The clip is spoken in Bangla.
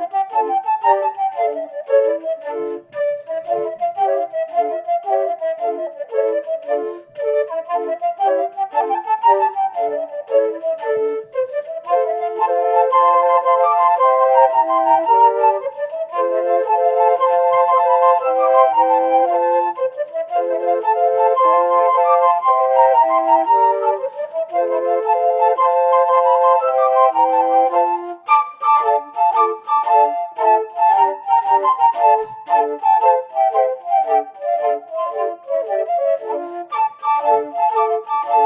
Thank you. Música